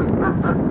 Ha ha ha!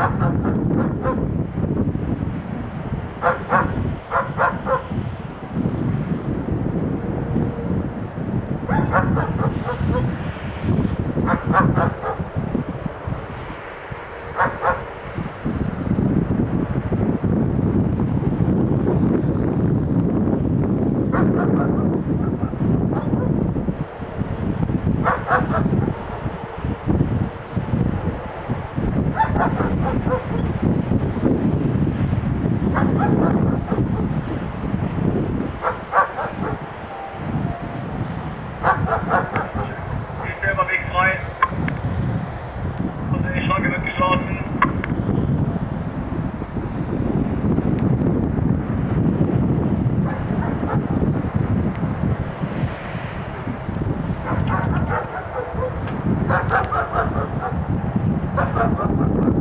Ha ha! ha, ha.